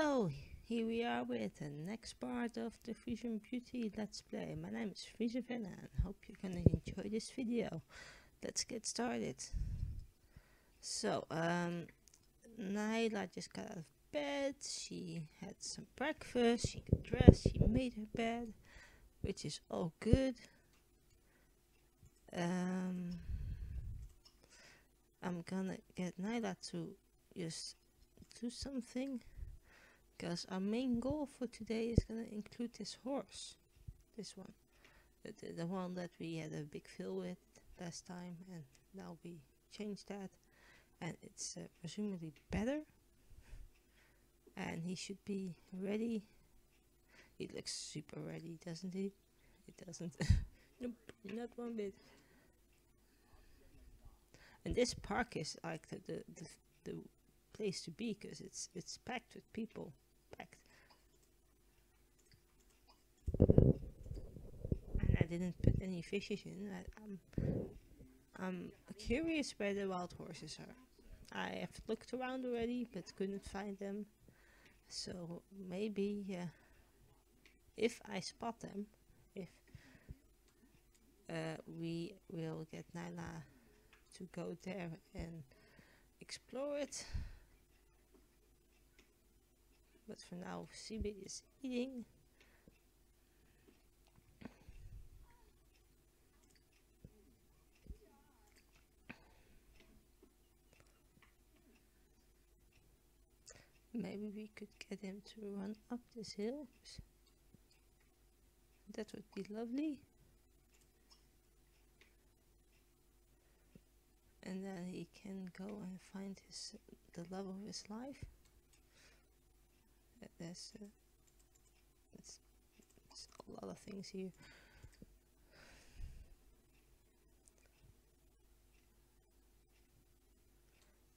Hello, here we are with the next part of the Friesian Beauty Let's Play. My name is Friese and hope you're gonna enjoy this video. Let's get started. So, um, Nayla just got out of bed, she had some breakfast, she got dressed, she made her bed, which is all good. Um, I'm gonna get Nayla to just do something because our main goal for today is going to include this horse this one. The, the, one that we had a big fill with last time and now we changed that and it's uh, presumably better. And he should be ready. He looks super ready doesn't he? It doesn't. Nope not one bit. And this park is like the the, the, the place to be because it's it's packed with people and I didn't put any fishes in. I, am I'm, I'm curious where the wild horses are. I have looked around already, but couldn't find them. So maybe uh, if I spot them, if uh, we will get Nayla to go there and explore it. But for now, Sibi is eating. Maybe we could get him to run up this hill. That would be lovely. And then he can go and find his the love of his life. There's, uh, there's, there's a lot of things here.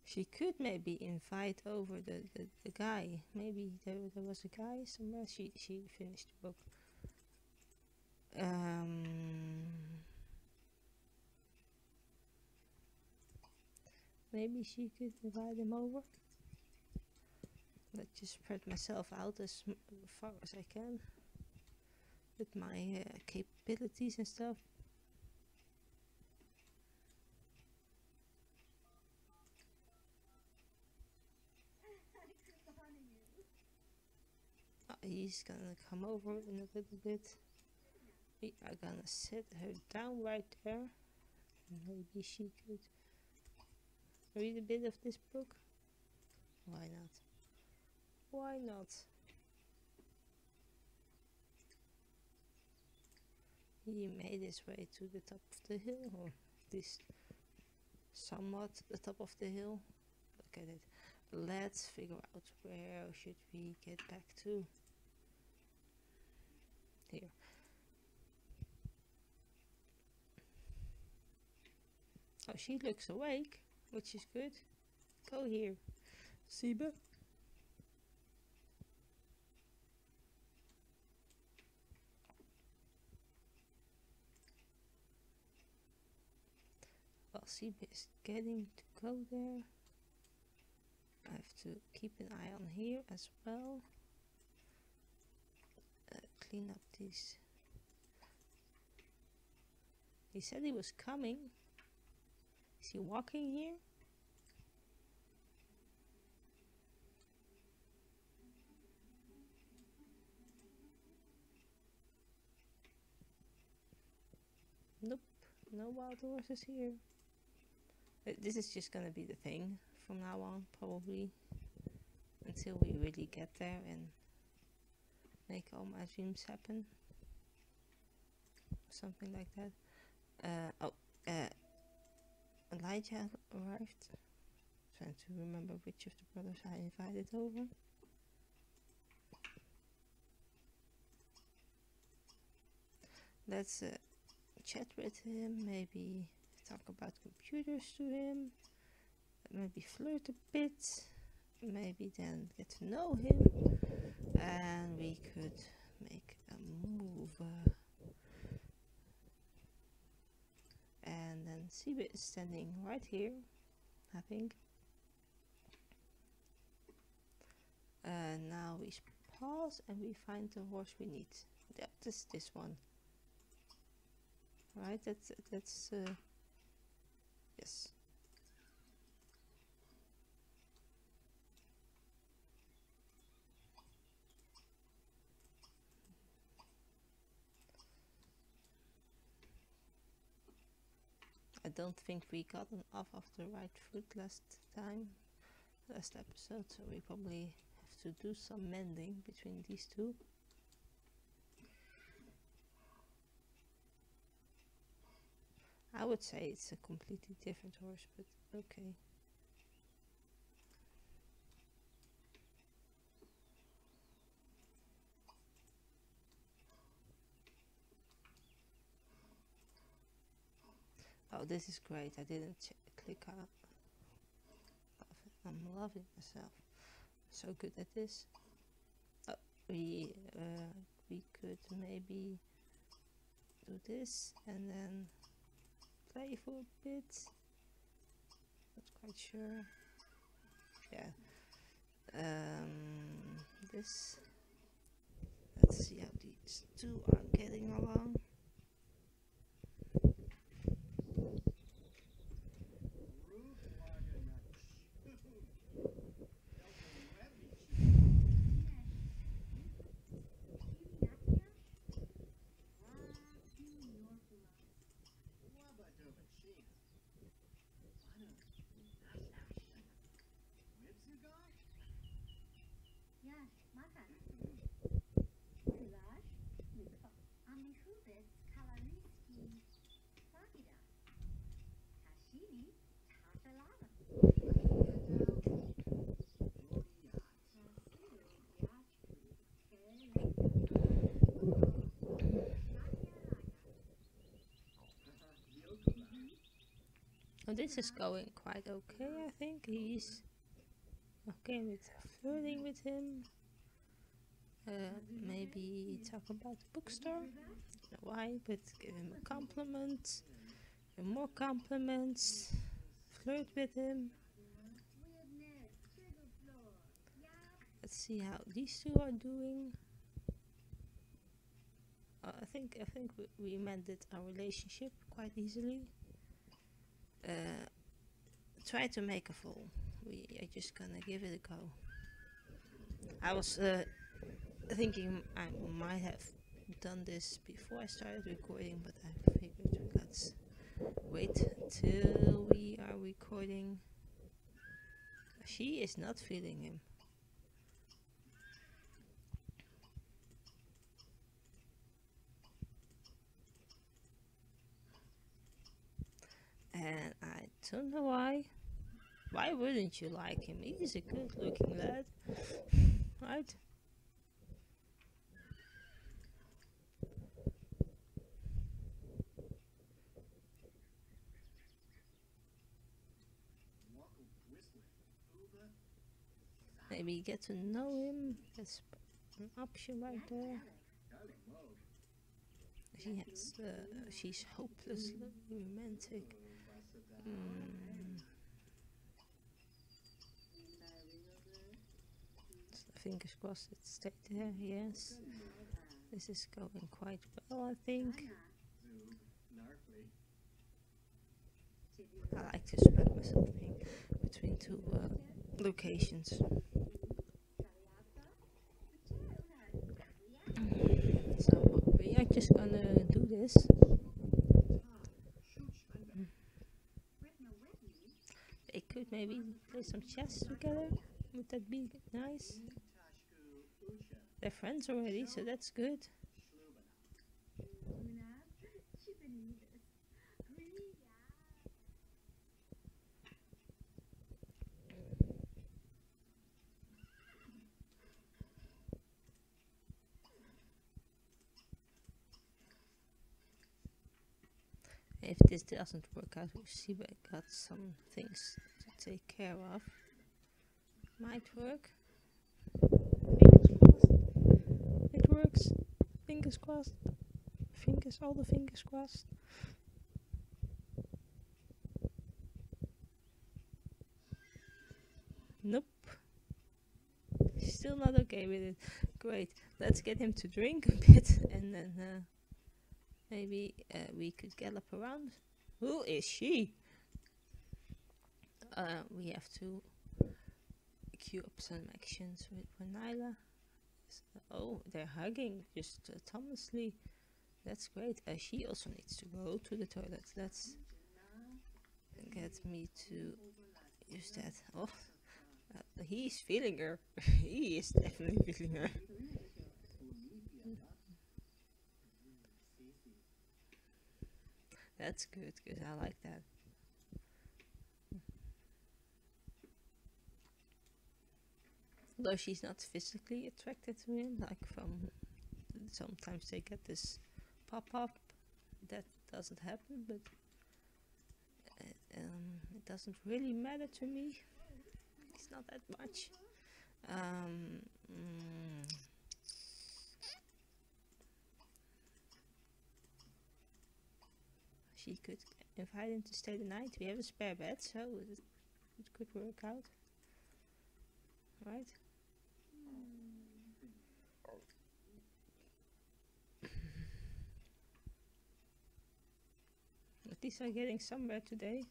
She could maybe invite over the, the, the guy. Maybe there, there was a guy somewhere. She, she finished the book. Um, maybe she could invite him over. Let's just spread myself out as far as I can. With my uh, capabilities and stuff. he's gonna come over in a little bit. We are gonna set her down right there. Maybe she could read a bit of this book. Why not why not he made his way to the top of the hill or this somewhat the top of the hill look at it let's figure out where should we get back to here. Oh, she looks awake, which is good. Go here, Siba. Siba is getting to go there. I have to keep an eye on here as well uh, clean up this. He said he was coming. Is he walking here? Nope, no wild horses here. This is just gonna be the thing from now on, probably. Until we really get there and make all my dreams happen. Something like that. Uh, oh uh, Elijah arrived. Trying to remember which of the brothers I invited over. Let's uh, chat with him maybe talk about computers to him maybe flirt a bit maybe then get to know him and we could make a move and then Siba is standing right here I think uh, we pause and we find the horse we need. Yeah, this this one. Right, that's that's uh, yes. I don't think we got off of the right foot last time, last episode, so we probably have to do some mending between these two. I would say it's a completely different horse, but okay. Oh, this is great. I didn't click out. I'm loving myself. So good at this. Oh, we uh, we could maybe do this and then play for a bit. Not quite sure. Yeah. Um, this. Let's see how these two are getting along. Oh, this is going quite okay, I think. He's okay with flirting with him. Uh, maybe talk about the bookstore. Don't know why, but give him a compliment. Give him more compliments. Flirt with him. Let's see how these two are doing. Uh, I think I think we, we mended our relationship quite easily. Uh, try to make a fall. We are just gonna give it a go. I was uh, thinking I might have done this before I started recording, but I figured let's wait till we are recording. She is not feeling him. And I don't know why. Why wouldn't you like him? He's a good looking lad. Right? Maybe get to know him. That's an option right there. She has, uh, she's hopelessly romantic. Mm. So fingers crossed it stayed there, yes. This is going quite well, I think. I like to spread myself between two uh, locations. So we are just gonna do this. They could maybe play some chess together. Would that be nice? They're friends already, so that's good. If this doesn't work out, we'll see we got some things take care of. Might work. Fingers crossed. It works. Fingers crossed. Fingers, all the fingers crossed. Nope. still not okay with it. Great. Let's get him to drink a bit and then uh, maybe uh, we could gallop around. Who is she? Uh, we have to queue up some actions with Vanilla. Oh, they're hugging just autonomously. That's great. Uh, she also needs to go to the toilet. Let's get me to use that. Oh, uh, he's feeling her. he is definitely feeling her. That's good, good. I like that. Although she's not physically attracted to him, like from sometimes they get this pop up. That doesn't happen, but uh, um, it doesn't really matter to me. It's not that much. Um, mm, she could invite him to stay the night. We have a spare bed, so it, it could work out. Right? At least I'm getting somewhere today.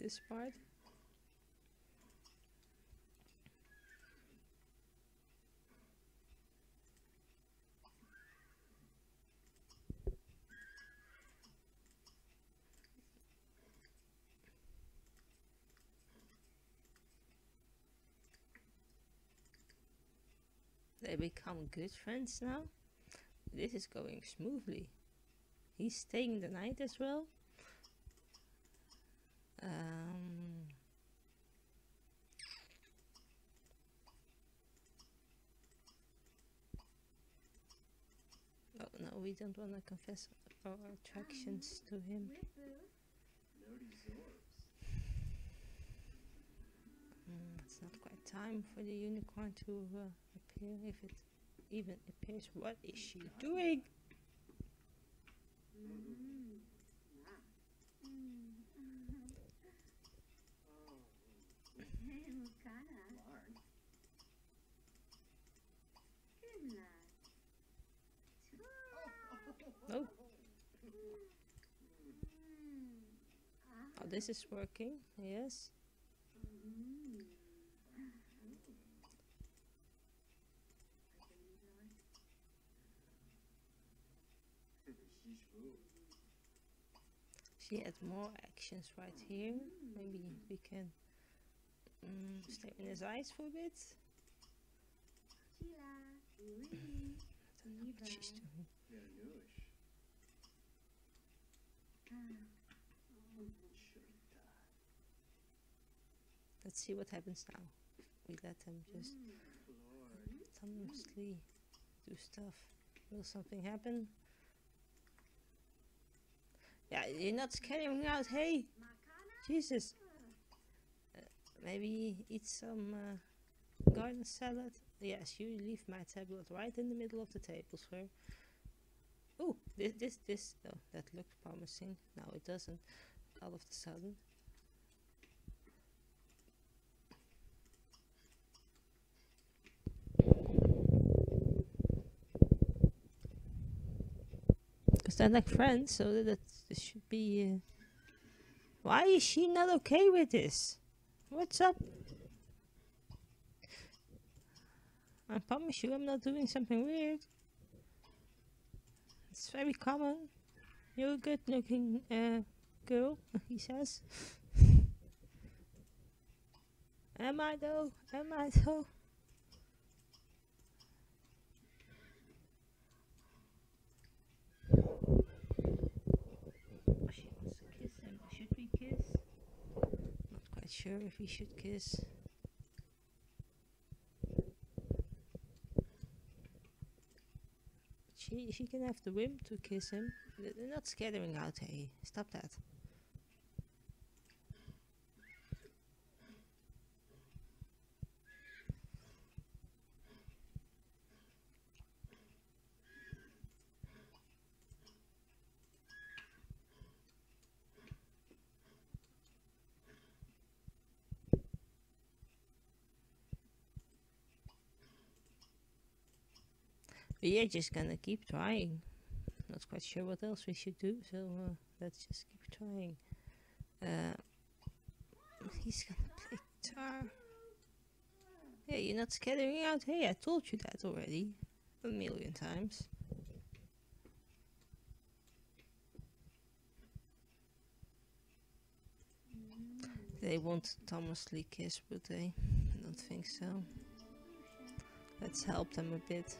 This part. They become good friends now. This is going smoothly. He's staying the night as well. Um, oh no, we don't want to confess our attractions to him. Mm, it's not quite time for the unicorn to uh, appear, if it even appears. What is she doing? Oh, oh, this is working. Yes. Mm-hmm. She had more actions right here. Maybe we can mm, stay in his eyes for a bit. I don't know what she's doing. Let's see what happens now. We let him just autonomously do stuff. Will something happen? Yeah, you're not carrying out. Hey, Jesus. Uh, maybe eat some uh, garden salad. Yes, you leave my tablet right in the middle of the table, sir. Oh, this, this, this. Oh, that looked promising. Now it doesn't. All of a sudden. They're like friends, so that should be. Uh... Why is she not okay with this? What's up? I promise you, I'm not doing something weird. It's very common. You're a good looking uh, girl, he says. Am I though? Am I though? Oh, she wants to kiss him. Should we kiss? Not quite sure if we should kiss. She she can have the whim to kiss him. They're not scattering out, hey. Stop that. We are just gonna keep trying. Not quite sure what else we should do, so uh, let's just keep trying. Uh, he's gonna play guitar. Yeah, you're not scattering out. Hey, I told you that already a million times. They won't Thomas Lee kiss, would they? I don't think so. Let's help them a bit.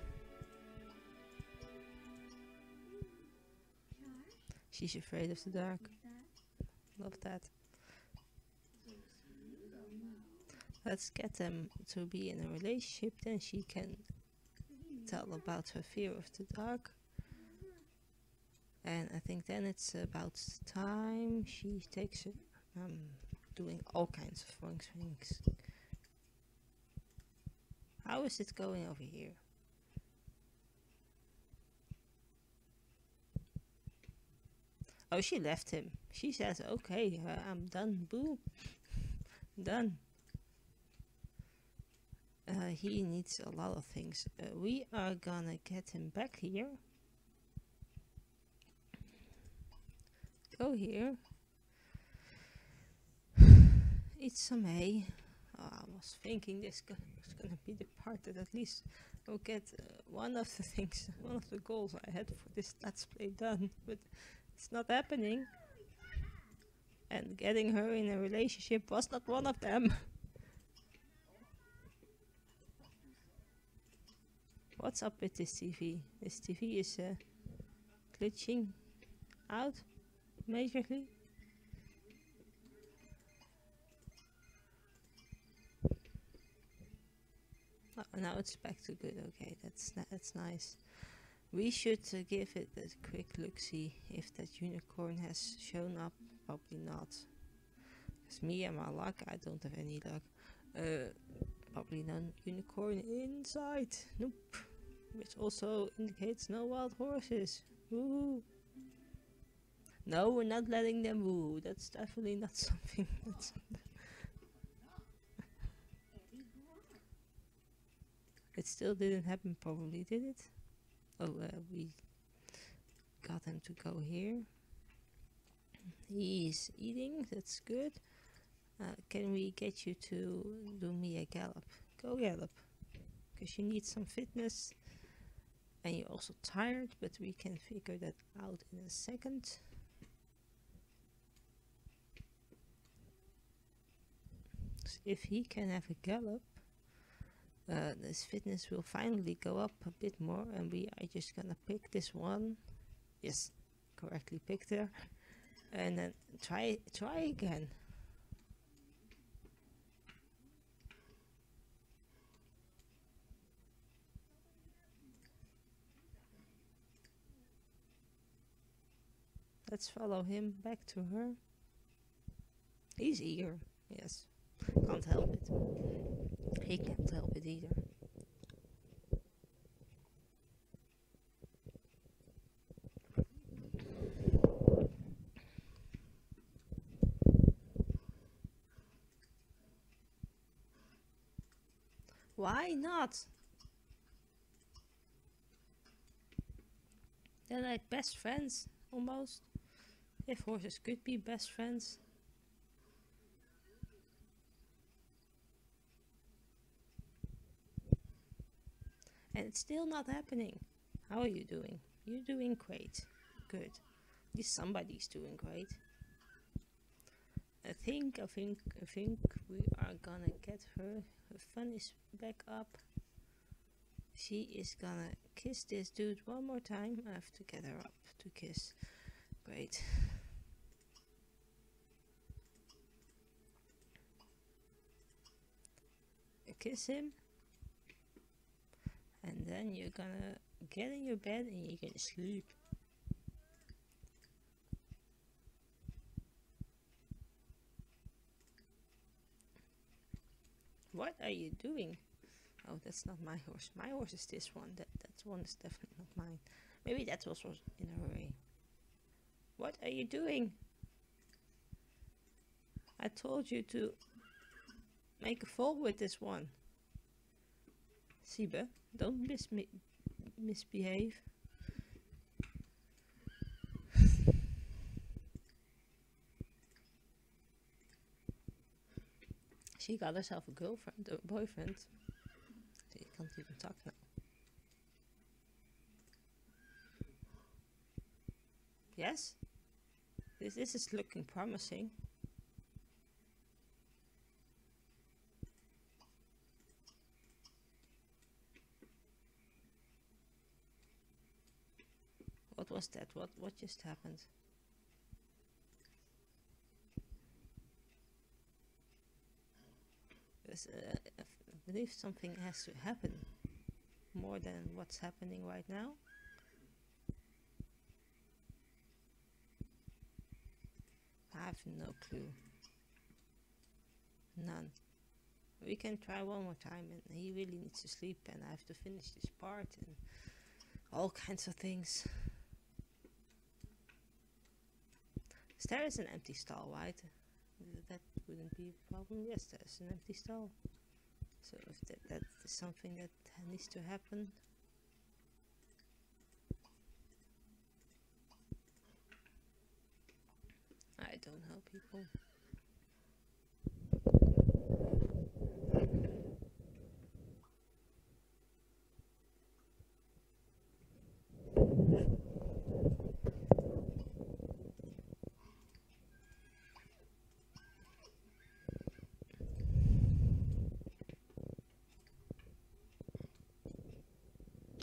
She's afraid of the dark. Love that. Let's get them to be in a relationship, then she can tell about her fear of the dark. And I think then it's about time she takes it. Um, doing all kinds of wrong things. How is it going over here? Oh, she left him. She says, okay, uh, I'm done. Boo. done. Uh, he needs a lot of things. Uh, we are gonna get him back here. Go here. Eat some hay. Oh, I was thinking this was gonna be the part that at least will get uh, one of the things, one of the goals I had for this Let's Play done, but it's not happening. And getting her in a relationship was not one of them. What's up with this TV? This TV is uh, glitching out majorly. Oh, now it's back to good. Okay, that's that's nice. We should uh, give it a quick look see if that unicorn has shown up. Probably not. Cause me and my luck, I don't have any luck. Uh, probably no unicorn inside. Nope. Which also indicates no wild horses. Woo. No, we're not letting them woo. That's definitely not something that's It still didn't happen probably, did it? Oh, uh, we got him to go here. He's eating, that's good. Uh, can we get you to do me a gallop? Go gallop. Because you need some fitness. And you're also tired, but we can figure that out in a second. If he can have a gallop, uh, this fitness will finally go up a bit more and we are just gonna pick this one. Yes correctly picked there. And then try try again. Let's follow him back to her. He's eager yes can't help it he can't help it either. Why not? They're like best friends, almost. If horses could be best friends. And it's still not happening. How are you doing? You're doing great. Good. At least somebody's doing great. I think, I think, I think we are gonna get her. Her fun is back up. She is gonna kiss this dude one more time. I have to get her up to kiss. Great. Kiss him and then you're gonna get in your bed and you're gonna sleep. What are you doing? Oh, that's not my horse. My horse is this one. That that one is definitely not mine. Maybe that was in a hurry. What are you doing? I told you to make a fall with this one. Siebe, don't miss me misbehave. she got herself a girlfriend or boyfriend. She can't even talk now. Yes? This, this is looking promising. What was that? What what just happened? Uh, I believe something has to happen more than what's happening right now. I have no clue. None. We can try one more time, and he really needs to sleep, and I have to finish this part, and all kinds of things. Is there is an empty stall, right? That wouldn't be a problem. Yes, there's an empty stall. So if that, that is something that needs to happen, I don't know, people.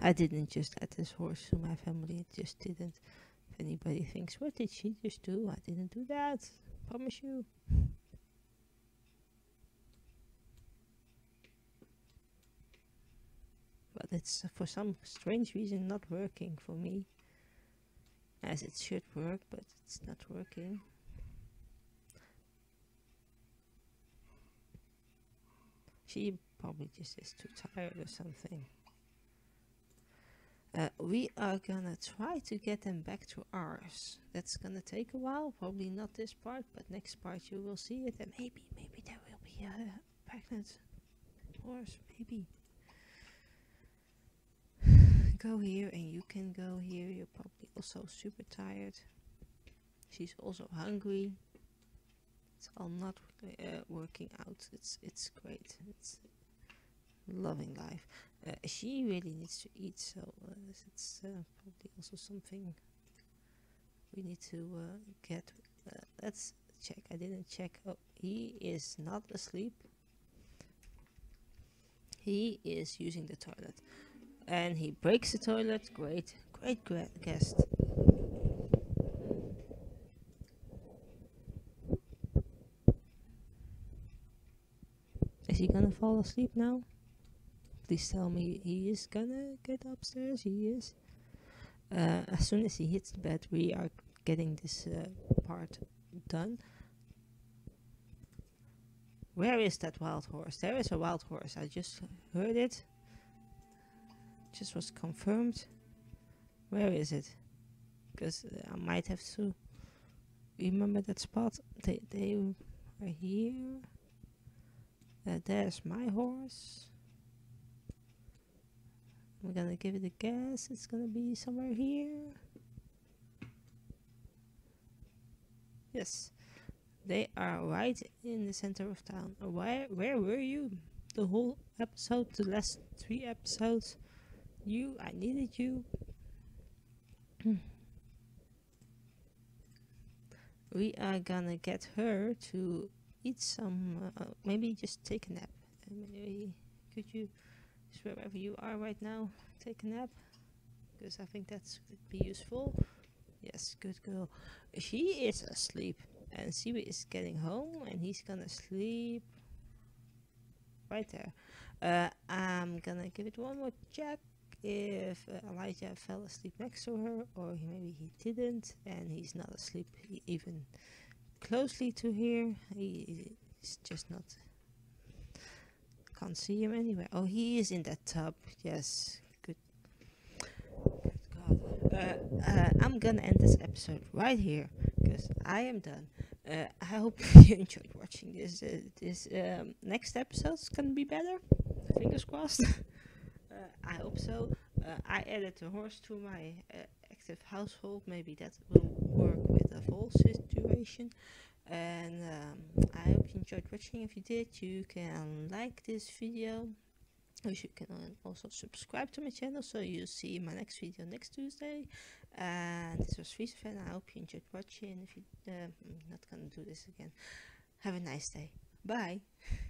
I didn't just add this horse to my family. It just didn't. If anybody thinks, what did she just do? I didn't do that. Promise you. But it's for some strange reason not working for me. As it should work, but it's not working. She probably just is too tired or something. Uh, we are gonna try to get them back to ours. That's gonna take a while. Probably not this part, but next part you will see it, and maybe, maybe there will be a pregnant horse. Maybe. go here, and you can go here. You're probably also super tired. She's also hungry. It's all not uh, working out. It's it's great. It's loving life. Uh, she really needs to eat, so uh, it's uh, probably also something we need to uh, get. Uh, let's check. I didn't check. Oh, he is not asleep. He is using the toilet, and he breaks the toilet. Great, great guest. Is he gonna fall asleep now? Please tell me he is gonna get upstairs. He is. Uh, as soon as he hits the bed, we are getting this uh, part done. Where is that wild horse? There is a wild horse. I just heard it. Just was confirmed. Where is it? Because uh, I might have to remember that spot. They they are here. Uh, there's my horse. I'm gonna give it a guess. It's gonna be somewhere here. Yes, they are right in the center of town. Where where were you? The whole episode, the last three episodes. You, I needed you. we are gonna get her to eat some. Uh, maybe just take a nap. Maybe could you? Just wherever you are right now, take a nap. Because I think that's would be useful. Yes, good girl. She is asleep. And Sibi is getting home and he's gonna sleep right there. Uh, I'm gonna give it one more check if uh, Elijah fell asleep next to her or he, maybe he didn't and he's not asleep even closely to here. He is just not can't see him anywhere. Oh, he is in that tub. Yes. Good. Good God. Uh, uh, I'm gonna end this episode right here because I am done. Uh, I hope you enjoyed watching this. Uh, this um, next episode's gonna be better. Fingers crossed. uh, I hope so. Uh, I added a horse to my active household. Maybe that will work with the whole situation. And um, I hope you enjoyed watching. If you did, you can like this video. Or you can also subscribe to my channel so you see my next video next Tuesday. And this was Friese Fan. I hope you enjoyed watching. If you, uh, I'm not gonna do this again. Have a nice day. Bye.